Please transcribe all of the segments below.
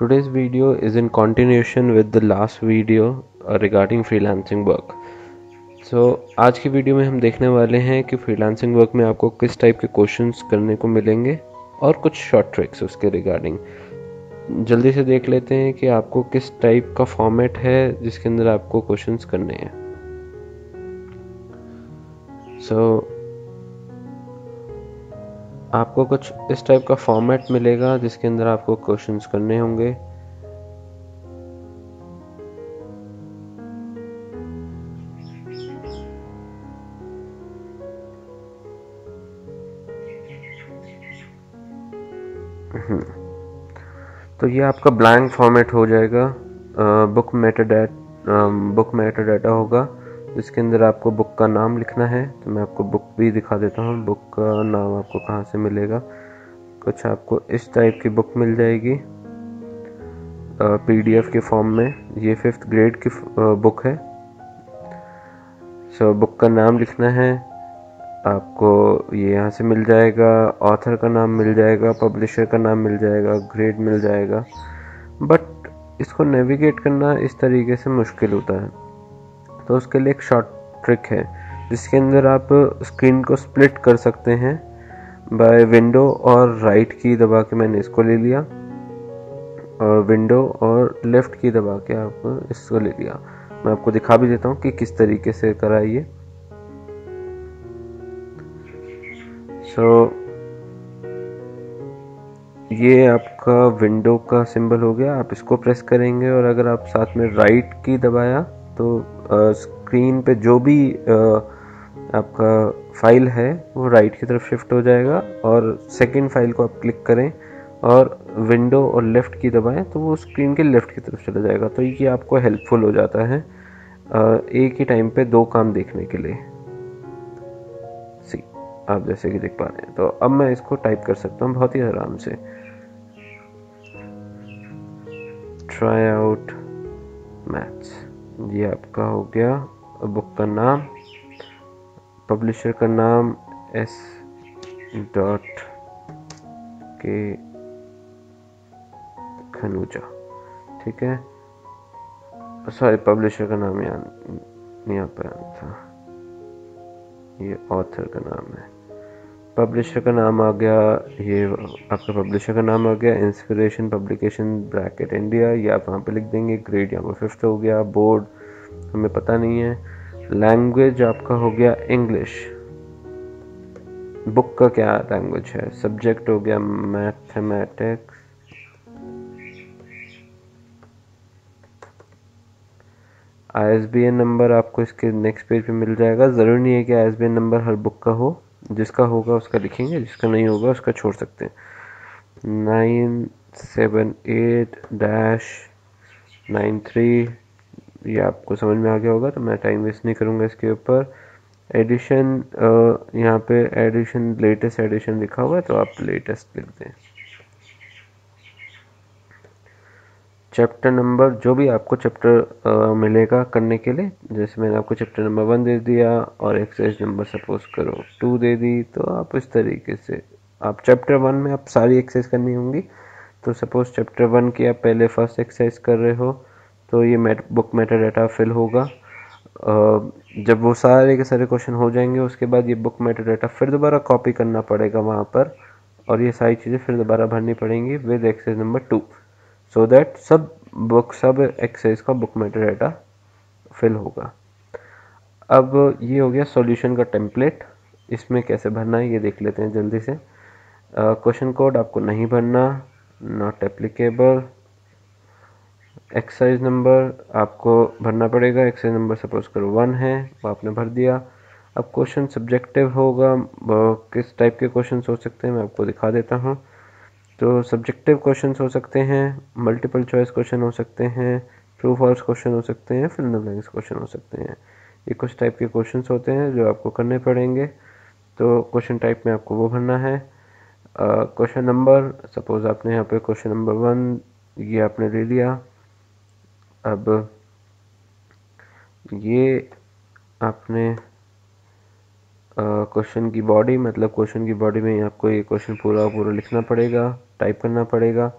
Today's video is in continuation with the last video uh, regarding freelancing work. So आज की video में हम देखने वाले हैं कि फ्रीलांसिंग वर्क में आपको किस टाइप के क्वेश्चंस करने को मिलेंगे और कुछ शॉर्ट ट्रिक्स उसके रिगार्डिंग जल्दी से देख लेते हैं कि आपको किस टाइप का फॉर्मेट है जिसके अंदर आपको क्वेश्चंस करने हैं सो so, आपको कुछ इस टाइप का फॉर्मेट मिलेगा जिसके अंदर आपको क्वेश्चंस करने होंगे। हम्म। तो ये आपका ब्लैंक फॉर्मेट हो जाएगा। Book meta book meta data होगा। इसके अंदर आपको बुक का नाम लिखना है तो मैं आपको बुक भी दिखा देता हूँ। बुक का नाम आपको कहाँ से मिलेगा? कुछ आपको इस टाइप की बुक मिल जाएगी। पीडीएफ के फॉर्म में। ये फिफ्थ ग्रेड की बुक है। सो बुक का नाम लिखना है। आपको ये यहाँ से मिल जाएगा। ऑथर का नाम मिल जाएगा। पब्लिशर का नाम मिल जाएगा। ग्रेड मिल जाएगा। बट इसको नेविगेट करना इस तरीके से मुश्किल होता है। तो उसके लिए एक शॉर्ट ट्रिक है जिसके अंदर आप स्क्रीन को स्प्लिट कर सकते हैं बाय विंडो और राइट की दबा के मैंने इसको ले लिया और विंडो और लेफ़्ट की दबा के आप इसको ले लिया। मैं आपको दिखा भी देता हूँ कि किस तरीके से कराइए सो so, ये आपका विंडो का सिंबल हो गया। आप इसको प्रेस करेंगे और अगर आप साथ में राइट की दबाया तो स्क्रीन पे जो भी आपका फ़ाइल है, वो राइट की तरफ़ शिफ्ट हो जाएगा और सेकंड फ़ाइल को आप क्लिक करें और विंडो और लेफ़्ट की दबाएँ तो वो स्क्रीन के लेफ़्ट की तरफ़ चला जाएगा। तो ये आपको हेल्पफुल हो जाता है एक ही टाइम पे दो काम देखने के लिए। सी आप जैसे कि देख पा रहे हैं। तो अब मैं इसको टाइप कर सकता हूँ बहुत ही आराम से। ट्राई आउट मैथ्स ये आपका हो गया बुक का नाम, पब्लिशर का नाम एस डॉट के खनूजा, ठीक है? सॉरी, पब्लिशर का नाम यहाँ यहाँ पर था। ये ऑथर का नाम है। पब्लिशर का नाम आ गया, ये आपका पब्लिशर का नाम आ गया इंस्पिरेशन पब्लिकेशन ब्रैकेट इंडिया ये आप वहाँ पे लिख देंगे ग्रेड यहाँ पर फिफ्थ हो गया बोर्ड हमें पता नहीं है लैंग्वेज आपका हो गया इंग्लिश बुक का क्या लैंग्वेज है? सब्जेक्ट हो गया mathematics I S B N number आपको इसके नेक्स्ट पेज पे मिल जाएगा. ज़रूरी नहीं है कि आई नंबर हर बुक का हो. जिसका होगा उसका लिखेंगे जिसका नहीं होगा उसका छोड़ सकते हैं। Nine seven eight dash nine three, ये आपको समझ में आ गया होगा तो मैं टाइम वेस्ट नहीं करूँगा इसके ऊपर। एडिशन यहाँ पे एडिशन लेटेस्ट एडिशन लिखा हुआ है तो आप लेटेस्ट लिख दें। चैप्टर नंबर जो भी आपको चैप्टर मिलेगा करने के लिए, जैसे मैंने आपको चैप्टर नंबर वन दे दिया और एक्सरसाइज नंबर सपोज़ करो टू दे दी तो आप इस तरीके से, आप चैप्टर वन में आप सारी एक्सरसाइज करनी होंगी। तो सपोज़ चैप्टर वन की आप पहले फ़र्स्ट एक्सरसाइज कर रहे हो तो ये meta book meta data fill होगा। जब वो सारे के सारे क्वेश्चन हो जाएँगे, उसके बाद ये बुक मेटा डाटा फिर दोबारा कॉपी करना पड़ेगा वहाँ पर, और ये सारी चीज़ें फिर दोबारा भरनी पड़ेंगी with exercise number two so that सब बुक सब एक्सरसाइज का बुक मेटा डाटा फिल होगा। अब ये हो गया सॉल्यूशन का टेम्पलेट इसमें कैसे भरना है ये देख लेते हैं जल्दी से। क्वेश्चन uh, कोड आपको नहीं भरना नॉट एप्लीकेबल एक्सरसाइज नंबर आपको भरना पड़ेगा। एक्सरसाइज नंबर सपोज़ करो वन है वो आपने भर दिया। अब क्वेश्चन सब्जेक्टिव होगा। किस टाइप के क्वेश्चन हो सकते हैं मैं आपको दिखा देता हूँ। तो सब्जेक्टिव क्वेश्चन हो सकते हैं मल्टीपल चॉइस क्वेश्चन हो सकते हैं ट्रू फॉल्स क्वेश्चन हो सकते हैं फिर ब्लैंक्स क्वेश्चन हो सकते हैं। ये कुछ टाइप के क्वेश्चन होते हैं जो आपको करने पड़ेंगे। तो क्वेश्चन टाइप में आपको वो भरना है। क्वेश्चन नंबर सपोज़ आपने यहाँ पे क्वेश्चन नंबर वन ये आपने ले लिया। अब ये आपने क्वेश्चन uh, की बॉडी मतलब क्वेश्चन की बॉडी में आपको ये क्वेश्चन पूरा पूरा लिखना पड़ेगा। टाइप करना पड़ेगा।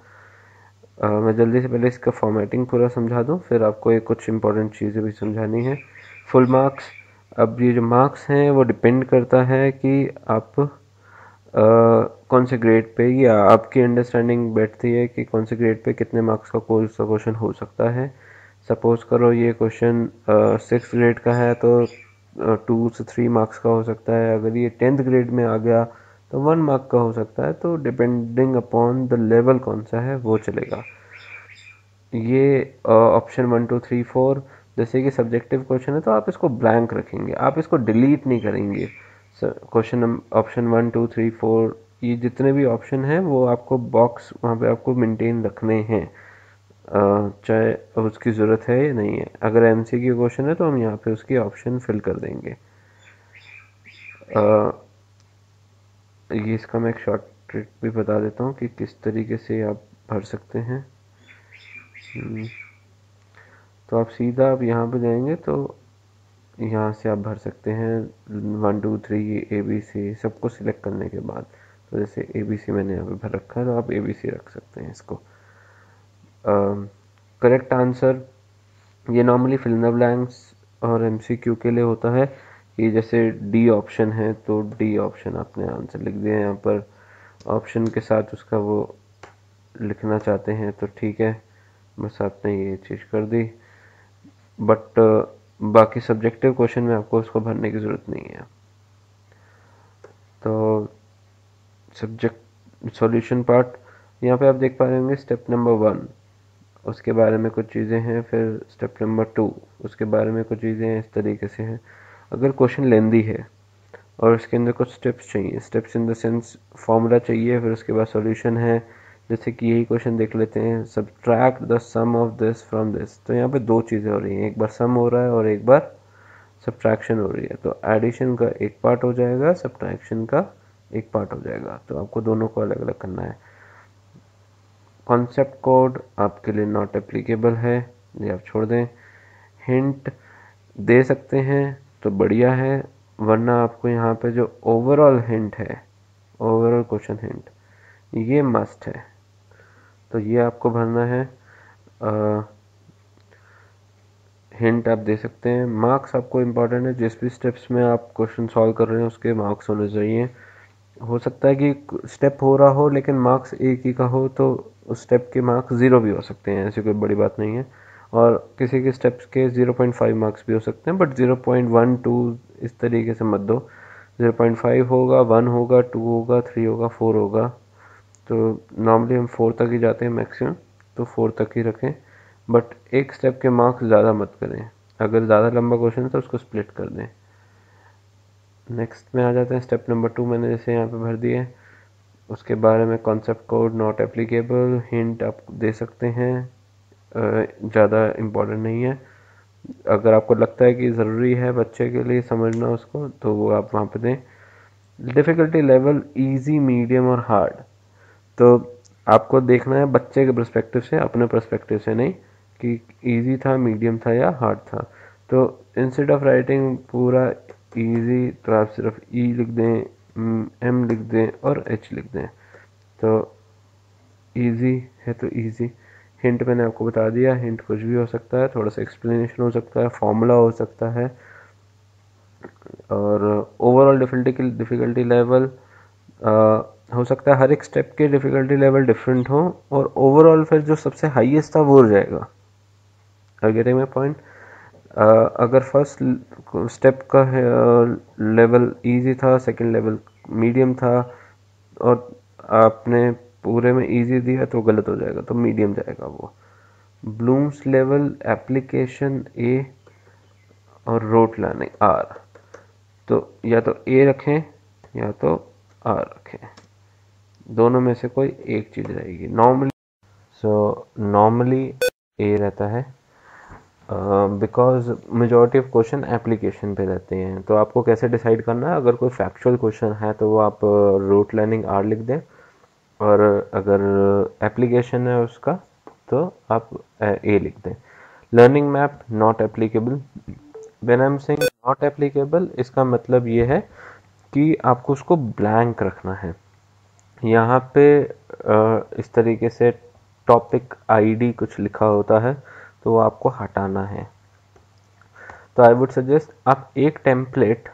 आ, मैं जल्दी से पहले इसका फॉर्मेटिंग पूरा समझा दूँ फिर आपको एक कुछ इंपॉर्टेंट चीज़ें भी समझानी है। फुल मार्क्स अब ये जो मार्क्स हैं वो डिपेंड करता है कि आप आ, कौन से ग्रेड पे या आपकी अंडरस्टैंडिंग बैठती है कि कौन से ग्रेड पे कितने मार्क्स का कोर्स क्वेश्चन हो सकता है। सपोज़ करो ये क्वेश्चन सिक्स ग्रेड का है तो टू से थ्री मार्क्स का हो सकता है। अगर ये टेंथ ग्रेड में आ गया तो वन मार्क का हो सकता है तो डिपेंडिंग अपॉन द लेवल कौन सा है वो चलेगा। ये option one two three four जैसे कि सब्जेक्टिव क्वेश्चन है तो आप इसको ब्लैंक रखेंगे। आप इसको डिलीट नहीं करेंगे। Question option one two three four ये जितने भी ऑप्शन हैं वो आपको बॉक्स वहाँ पे आपको मेंटेन रखने हैं। चाहे उसकी ज़रूरत है या नहीं है। अगर एम सी क्वेश्चन है तो हम यहाँ पे उसकी ऑप्शन फिल कर देंगे। आ, ये इसका मैं एक शॉर्ट ट्रिक भी बता देता हूँ कि किस तरीके से आप भर सकते हैं। हम्म, तो आप सीधा आप यहाँ पे जाएँगे तो यहाँ से आप भर सकते हैं। One two three A B C सबको सिलेक्ट करने के बाद। तो जैसे ए बी सी मैंने यहाँ पे भर रखा है तो आप ए बी सी रख सकते हैं इसको। करेक्ट आंसर ये नॉर्मली फिल ब्लैंक्स और एम सी क्यू के लिए होता है। कि जैसे डी ऑप्शन है तो डी ऑप्शन आपने आंसर लिख दिया। यहाँ पर ऑप्शन के साथ उसका वो लिखना चाहते हैं तो ठीक है, बस आपने ये चीज़ कर दी। बट बाकी सब्जेक्टिव क्वेश्चन में आपको उसको भरने की ज़रूरत नहीं है। तो सब्जेक्ट सॉल्यूशन पार्ट यहाँ पे आप देख पा रहे होंगे स्टेप नंबर वन उसके बारे में कुछ चीज़ें हैं, फिर स्टेप नंबर टू उसके बारे में कुछ चीज़ें इस तरीके से हैं। अगर क्वेश्चन लेंदी है, और उसके अंदर कुछ स्टेप्स चाहिए। Steps in the sense formula चाहिए, फिर उसके बाद सॉल्यूशन है। जैसे कि यही क्वेश्चन देख लेते हैं। Subtract the sum of this from this तो यहाँ पे दो चीज़ें हो रही हैं। एक बार सम हो रहा है और एक बार सब्ट्रैक्शन हो रही है। तो एडिशन का एक पार्ट हो जाएगा सब्ट्रैक्शन का एक पार्ट हो जाएगा। तो आपको दोनों को अलग अलग करना है। कॉन्सेप्ट कोड आपके लिए नॉट एप्लीकेबल है। ये आप छोड़ दें। हिंट दे सकते हैं। तो बढ़िया है वरना आपको यहाँ पे जो ओवरऑल हिंट है ओवरऑल क्वेश्चन हिंट ये मस्ट है। तो ये आपको भरना है। आ, हिंट आप दे सकते हैं। मार्क्स आपको इंपॉर्टेंट है जिस भी स्टेप्स में आप क्वेश्चन सॉल्व कर रहे हैं उसके मार्क्स होने चाहिए। हो सकता है कि स्टेप हो रहा हो लेकिन मार्क्स एक ही का हो तो उस स्टेप के मार्क्स ज़ीरो भी हो सकते हैं ऐसी कोई बड़ी बात नहीं है। और किसी के स्टेप्स के 0.5 मार्क्स भी हो सकते हैं बट 0.12 इस तरीके से मत दो। 0.5 होगा वन होगा टू होगा थ्री होगा फोर होगा। तो नॉर्मली हम फोर तक ही जाते हैं मैक्सिमम तो फोर तक ही रखें। बट एक स्टेप के मार्क्स ज़्यादा मत करें। अगर ज़्यादा लंबा क्वेश्चन है तो उसको स्प्लिट कर दें। नेक्स्ट में आ जाते हैं स्टेप नंबर टू मैंने जैसे यहाँ पे भर दिए उसके बारे में concept code not applicable hint आप दे सकते हैं। ज़्यादा इम्पोर्टेंट नहीं है। अगर आपको लगता है कि ज़रूरी है बच्चे के लिए समझना उसको तो वो आप वहाँ पे दें। डिफ़िकल्टी लेवल इजी मीडियम और हार्ड तो आपको देखना है बच्चे के परस्पेक्टिव से, अपने परस्पेक्टिव से नहीं, कि इजी था मीडियम था या हार्ड था। तो इंस्टेड ऑफ़ राइटिंग पूरा इजी तो आप सिर्फ़ ई e लिख दें एम लिख दें और एच लिख दें। तो इजी है तो इजी हिंट मैंने आपको बता दिया हिंट कुछ भी हो सकता है, थोड़ा सा एक्सप्लेनेशन हो सकता है फॉर्मूला हो सकता है। और ओवरऑल डिफिकल्टी डिफ़िकल्टी लेवल हो सकता है हर एक स्टेप के डिफ़िकल्टी लेवल डिफरेंट हो, और ओवरऑल फिर जो सबसे हाईएस्ट था वो हो जाएगा। गेटिंग माई पॉइंट अगर फ़र्स्ट स्टेप का लेवल इजी था सेकंड लेवल मीडियम था, और आपने पूरे में इजी दिया तो गलत हो जाएगा तो मीडियम जाएगा वो। ब्लूम्स लेवल एप्लीकेशन ए और रोट लर्निंग आर तो या तो ए रखें, या तो आर रखें। दोनों में से कोई एक चीज़ रहेगी। नॉर्मली सो नॉर्मली ए रहता है। Because majority of question application पे रहते हैं। तो आपको कैसे डिसाइड करना है? अगर कोई फैक्चुअल क्वेश्चन है तो वो आप रूट लर्निंग आर लिख दें। और अगर एप्लीकेशन है उसका तो आप, ए लिख दें। Learning map not applicable when M sing not applicable इसका मतलब ये है कि आपको उसको ब्लैंक रखना है। यहाँ पे इस तरीके से टॉपिक आईडी कुछ लिखा होता है तो वो आपको हटाना है। तो आई वुड सजेस्ट आप एक टेम्पलेट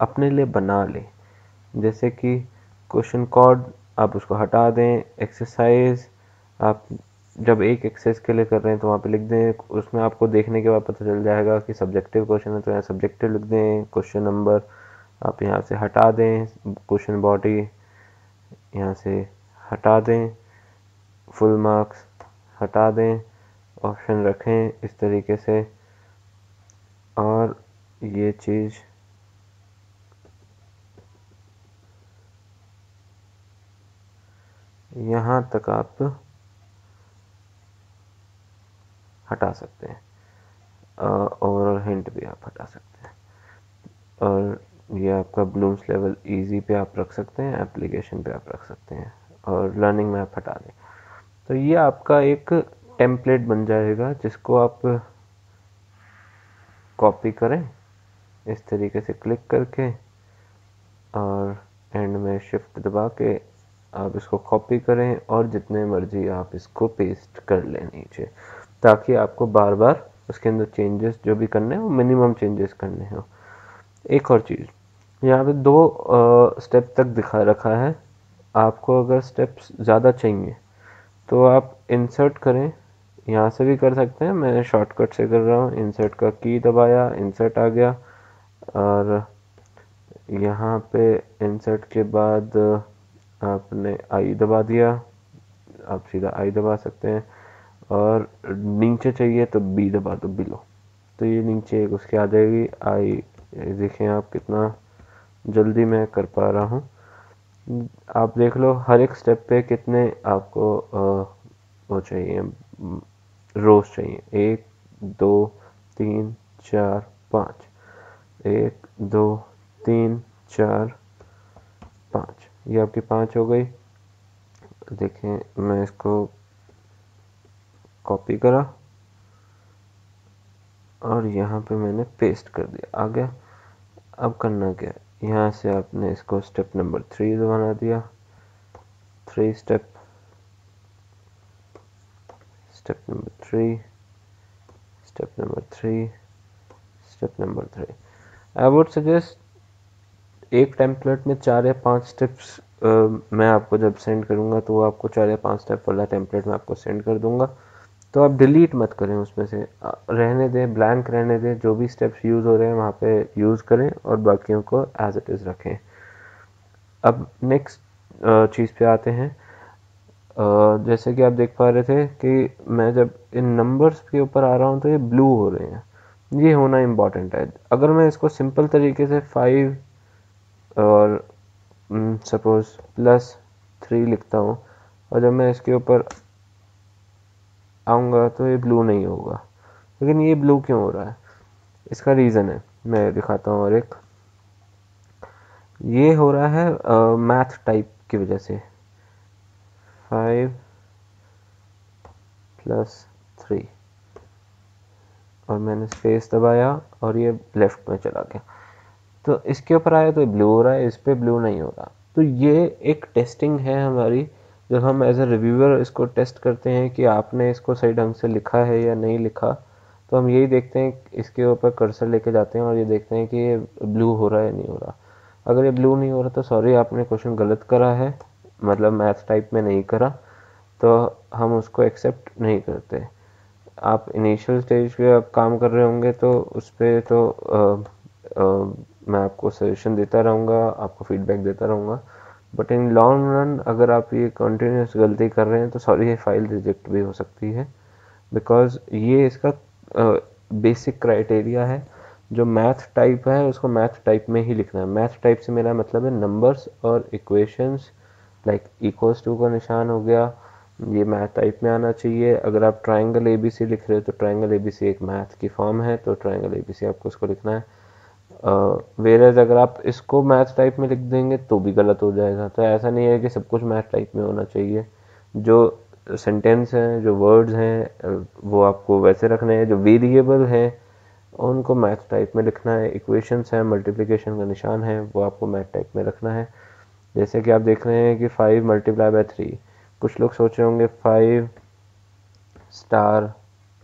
अपने लिए बना लें। जैसे कि क्वेश्चन कोड आप उसको हटा दें एक्सरसाइज आप जब एक एक्सरसाइज के लिए कर रहे हैं तो वहाँ पे लिख दें, उसमें आपको देखने के बाद पता चल जाएगा कि सब्जेक्टिव क्वेश्चन है तो यहाँ सब्जेक्टिव लिख दें क्वेश्चन नंबर आप यहाँ से हटा दें क्वेश्चन बॉडी यहाँ से हटा दें फुल मार्क्स हटा दें ऑप्शन रखें इस तरीके से। और ये चीज़ यहाँ तक आप हटा सकते हैं। ओवरऑल हिंट भी आप हटा सकते हैं। और ये आपका ब्लूम्स लेवल इजी पे आप रख सकते हैं एप्लीकेशन पे आप रख सकते हैं, और लर्निंग में आप हटा दें। तो ये आपका एक टेम्पलेट बन जाएगा जिसको आप कॉपी करें, इस तरीके से क्लिक करके, और एंड में शिफ्ट दबा के आप इसको कॉपी करें और जितने मर्ज़ी आप इसको पेस्ट कर लें नीचे, ताकि आपको बार बार उसके अंदर चेंजेस जो भी करने हैं, वो मिनिमम चेंजेस करने हो। एक और चीज़, यहाँ पे दो स्टेप तक दिखा रखा है। आपको अगर स्टेप्स ज़्यादा चाहिए तो आप इंसर्ट करें। यहाँ से भी कर सकते हैं, मैं शॉर्टकट से कर रहा हूँ। इंसर्ट का की दबाया इंसर्ट आ गया। और यहाँ पे इंसर्ट के बाद आपने आई दबा दिया, आप सीधा आई दबा सकते हैं। और नीचे चाहिए तो बी दबा दो बिलो तो ये नीचे एक उसके आ जाएगी। आई, देखें आप कितना जल्दी मैं कर पा रहा हूँ। आप देख लो, हर एक स्टेप पे कितने आपको वो चाहिए रोज चाहिए। एक, दो, तीन, चार, पाँच। एक, दो, तीन, चार, पाँच। ये आपकी पाँच हो गई। देखें, मैं इसको कॉपी करा। और यहाँ पे मैंने पेस्ट कर दिया। आ गया अब करना क्या यहाँ से आपने इसको स्टेप नंबर थ्री बना दिया। Three step step number three step number three step number three I would suggest एक टेम्पलेट में चार या पाँच स्टेप्स मैं आपको जब सेंड करूँगा तो आपको चार या पाँच स्टेप वाला टेम्पलेट मैं आपको सेंड कर दूँगा। तो आप डिलीट मत करें उसमें से। रहने दें ब्लैंक रहने दें, जो भी स्टेप्स यूज़ हो रहे हैं वहाँ पे यूज़ करें और बाकियों को एज इट इज़ रखें। अब नेक्स्ट चीज़ पे आते हैं। जैसे कि आप देख पा रहे थे कि मैं जब इन नंबर्स के ऊपर आ रहा हूँ तो ये ब्लू हो रहे हैं। ये होना इंपॉर्टेंट है। अगर मैं इसको सिंपल तरीके से फाइव और सपोज़ प्लस थ्री लिखता हूँ, और जब मैं इसके ऊपर आऊँगा तो ये ब्लू नहीं होगा। लेकिन ये ब्लू क्यों हो रहा है? इसका रीज़न है, मैं दिखाता हूँ और एक। ये हो रहा है मैथ टाइप की वजह से। फाइव प्लस थ्री और मैंने स्पेस दबाया और ये लेफ़्ट में चला गया। तो इसके ऊपर आया तो ब्लू हो रहा है इस पर ब्लू नहीं हो रहा। तो ये एक टेस्टिंग है हमारी जब हम एज ए रिव्यूअर इसको टेस्ट करते हैं कि आपने इसको सही ढंग से लिखा है या नहीं लिखा तो हम यही देखते हैं इसके ऊपर कर्सर लेके जाते हैं और ये देखते हैं कि ये ब्लू हो रहा है या नहीं हो रहा। अगर ये ब्लू नहीं हो रहा तो सॉरी आपने क्वेश्चन गलत करा है मतलब मैथ टाइप में नहीं करा तो हम उसको एक्सेप्ट नहीं करते। आप इनिशियल स्टेज पे आप काम कर रहे होंगे तो उस पर तो आ, आ, मैं आपको सजेशन देता रहूँगा आपको फीडबैक देता रहूँगा। बट इन लॉन्ग रन अगर आप ये कंटिन्यूस गलती कर रहे हैं तो सॉरी ये फ़ाइल रिजेक्ट भी हो सकती है। बिकॉज़ ये इसका बेसिक uh, क्राइटेरिया है। जो मैथ टाइप है उसको मैथ टाइप में ही लिखना है। मैथ टाइप से मेरा मतलब है नंबर्स और इक्वेशंस लाइक इक्वल्स टू का निशान हो गया। ये मैथ टाइप में आना चाहिए। अगर आप ट्राइंगल एबीसी लिख रहे हो तो ट्राइंगल एबीसी एक मैथ की फॉर्म है तो ट्राइंगल एबीसी आपको उसको लिखना है। वेरेज अगर आप इसको मैथ टाइप में लिख देंगे तो भी गलत हो जाएगा। तो ऐसा नहीं है कि सब कुछ मैथ टाइप में होना चाहिए। जो सेंटेंस हैं, जो वर्ड्स हैं वो आपको वैसे रखने हैं। जो वेरिएबल हैं, उनको मैथ टाइप में लिखना है। इक्वेशंस हैं मल्टीप्लिकेशन का निशान है, वो आपको मैथ टाइप में रखना है। जैसे कि आप देख रहे हैं कि फाइव मल्टीप्लाई बाय थ्री कुछ लोग सोच रहे होंगे फाइव स्टार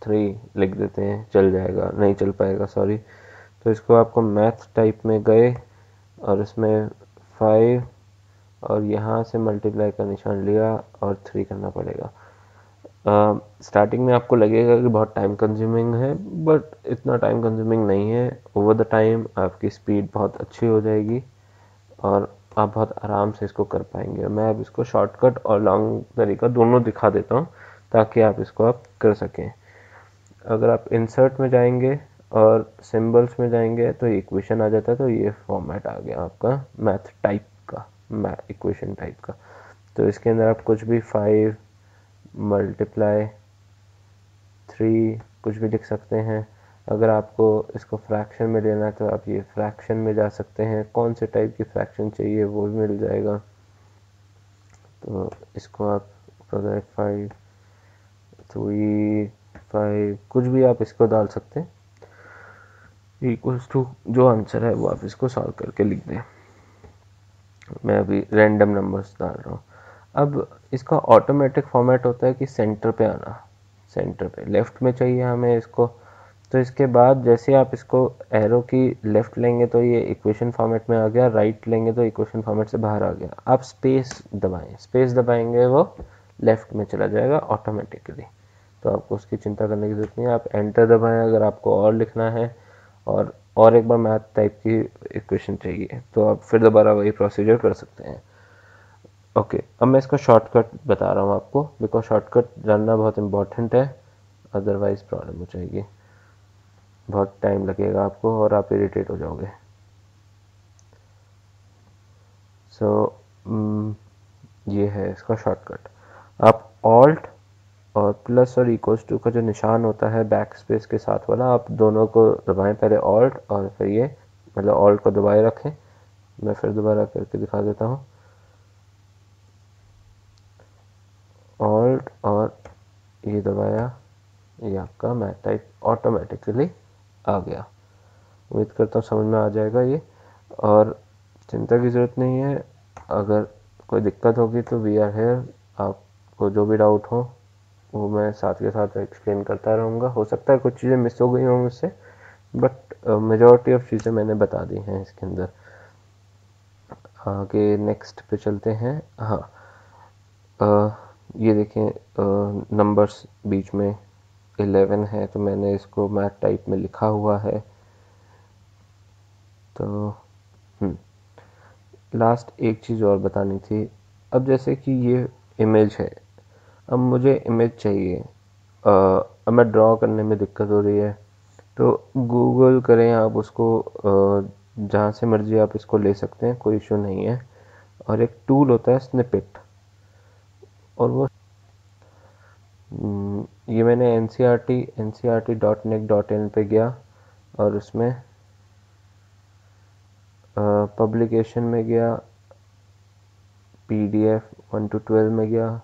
थ्री लिख देते हैं, चल जाएगा, नहीं चल पाएगा सॉरी तो इसको आपको मैथ टाइप में गए और इसमें फाइव और यहाँ से मल्टीप्लाई का निशान लिया और थ्री करना पड़ेगा। स्टार्टिंग uh, में आपको लगेगा कि बहुत टाइम कंज्यूमिंग है बट इतना टाइम कंज्यूमिंग नहीं है। ओवर द टाइम आपकी स्पीड बहुत अच्छी हो जाएगी और आप बहुत आराम से इसको कर पाएँगे। मैं अब इसको शॉर्टकट और लॉन्ग तरीका दोनों दिखा देता हूँ ताकि आप इसको आप कर सकें। अगर आप इंसर्ट में जाएँगे और सिंबल्स में जाएँगे तो इक्वेशन आ जाता है तो ये फॉर्मेट आ गया आपका मैथ टाइप का मैथ इक्वेशन टाइप का। तो इसके अंदर आप कुछ भी फाइव मल्टीप्लाई थ्री कुछ भी लिख सकते हैं। अगर आपको इसको फ्रैक्शन में लेना है तो आप ये फ्रैक्शन में जा सकते हैं। कौन से टाइप की फ्रैक्शन चाहिए, वो भी मिल जाएगा। तो इसको आप फाइव थ्री फाइव कुछ भी आप इसको डाल सकते हैं। इक्वल्स टू जो आंसर है वो आप इसको सॉल्व करके लिख दें। मैं अभी रैंडम नंबर्स डाल रहा हूँ। अब इसका ऑटोमेटिक फॉर्मेट होता है कि सेंटर पे आना सेंटर पे। लेफ़्ट में चाहिए हमें इसको। तो इसके बाद जैसे आप इसको एरो की लेफ़्ट लेंगे तो ये इक्वेशन फॉर्मेट में आ गया राइट लेंगे तो इक्वेशन फॉर्मेट से बाहर आ गया। आप स्पेस दबाएँ। स्पेस दबाएँगे वो लेफ़्ट में चला जाएगा ऑटोमेटिकली तो आपको उसकी चिंता करने की ज़रूरत नहीं है। आप एंटर दबाएँ। अगर आपको और लिखना है और और एक बार मैथ टाइप की इक्वेशन चाहिए तो आप फिर दोबारा वही प्रोसीजर कर सकते हैं। ओके अब मैं इसका शॉर्टकट बता रहा हूँ आपको बिकॉज़ शॉर्टकट जानना बहुत इंपॉर्टेंट है अदरवाइज़ प्रॉब्लम हो जाएगी। बहुत टाइम लगेगा आपको और आप इरिटेट हो जाओगे। सो so, um, ये है इसका शॉर्टकट आप ऑल्ट और प्लस और इक्वल्स टू का जो निशान होता है बैक स्पेस के साथ वाला, आप दोनों को दबाएँ पहले ऑल्ट और फिर ये मतलब ऑल्ट को दबाए रखें। मैं फिर दोबारा करके दिखा देता हूँ। ऑल्ट और ये दबाया, ये आपका मैथ टाइप ऑटोमेटिकली आ गया। उम्मीद करता हूँ समझ में आ जाएगा ये। और चिंता की ज़रूरत नहीं है, अगर कोई दिक्कत होगी तो वी आर हेयर आपको जो भी डाउट हो वो मैं साथ के साथ एक्सप्लेन करता रहूँगा। हो सकता है कुछ चीज़ें मिस हो गई हों मुझसे बट मेजॉरिटी ऑफ़ चीज़ें मैंने बता दी हैं इसके अंदर। आगे नेक्स्ट पे चलते हैं। हाँ ये देखें नंबर्स बीच में 11 है तो मैंने इसको मैथ टाइप में लिखा हुआ है। तो लास्ट हम्म, एक चीज़ और बतानी थी। अब जैसे कि ये इमेज है अब मुझे इमेज चाहिए। अब मैं ड्रॉ करने में दिक्कत हो रही है। तो गूगल करें आप उसको जहाँ से मर्ज़ी आप इसको ले सकते हैं कोई इशू नहीं है। और एक टूल होता है स्निपेट और वो हम्म, ये मैंने N C R T N C R T dot nic dot in पर गया और उसमें पब्लिकेशन में गया P D F one two twelve में गया।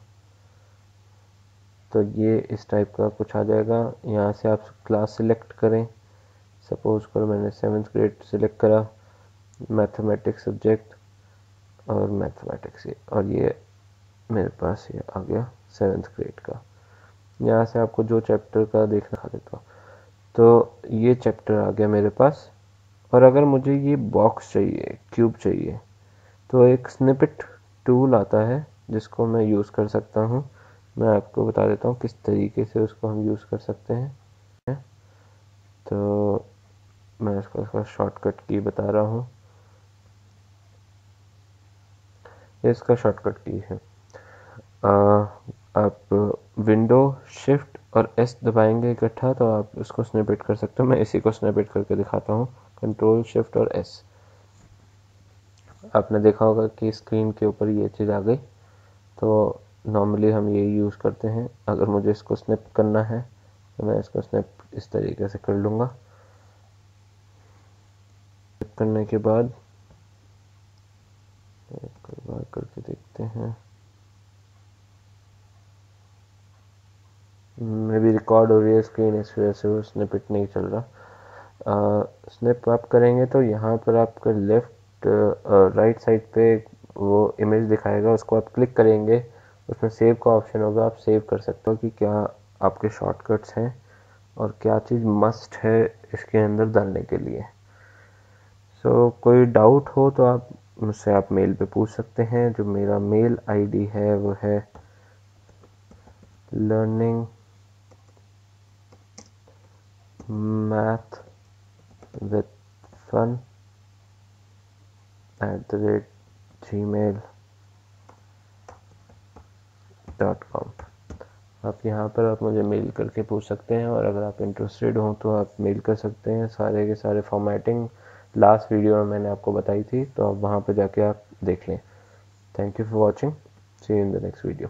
तो ये इस टाइप का कुछ आ जाएगा। यहाँ से आप क्लास सिलेक्ट करें। सपोज़ करो मैंने सेवन्थ ग्रेड सिलेक्ट करा। मैथमेटिक्स सब्जेक्ट और मैथमेटिक्स ये। और ये मेरे पास ये आ गया सेवन्थ ग्रेड का। यहाँ से आपको जो चैप्टर का देखना खा देता हूँ तो। ये चैप्टर आ गया मेरे पास। और अगर मुझे ये बॉक्स चाहिए क्यूब चाहिए तो एक स्निपिट टूल आता है जिसको मैं यूज़ कर सकता हूँ। मैं आपको बता देता हूँ किस तरीके से उसको हम यूज़ कर सकते हैं। तो मैं इसको इसका शॉर्टकट की बता रहा हूँ। ये इसका शॉर्टकट की है। आ, आप विंडो शिफ्ट और एस दबाएँगे इकट्ठा तो आप उसको स्नैपेट कर सकते हो। मैं इसी को स्नैपेट करके दिखाता हूँ। कंट्रोल शिफ्ट और एस आपने देखा होगा कि स्क्रीन के ऊपर ये चीज़ आ गई। तो नॉर्मली हम ये यूज़ करते हैं। अगर मुझे इसको स्नैप करना है तो मैं इसको स्नैप इस तरीके से कर लूँगा। करने के बाद, एक बार करके देखते हैं। मे भी रिकॉर्ड हो रही है स्क्रीन इस वजह से वो स्निपिट नहीं चल रहा। स्निप आप करेंगे तो यहाँ पर आपका लेफ़्ट राइट साइड पे वो इमेज दिखाएगा, उसको आप क्लिक करेंगे। उसमें सेव का ऑप्शन होगा आप सेव कर सकते हो कि क्या आपके शॉर्टकट्स हैं और क्या चीज़ मस्ट है इसके अंदर डालने के लिए। सो so, कोई डाउट हो तो आप मुझसे आप मेल पे पूछ सकते हैं। जो मेरा मेल आईडी है वो है learning math with fun at the rate G mail dot com आप यहाँ पर आप मुझे मेल करके पूछ सकते हैं और अगर आप इंटरेस्टेड हों तो आप मेल कर सकते हैं। सारे के सारे फॉर्मेटिंग लास्ट वीडियो में मैंने आपको बताई थी तो आप वहाँ पर जाके आप देख लें। Thank you for watching see in the next video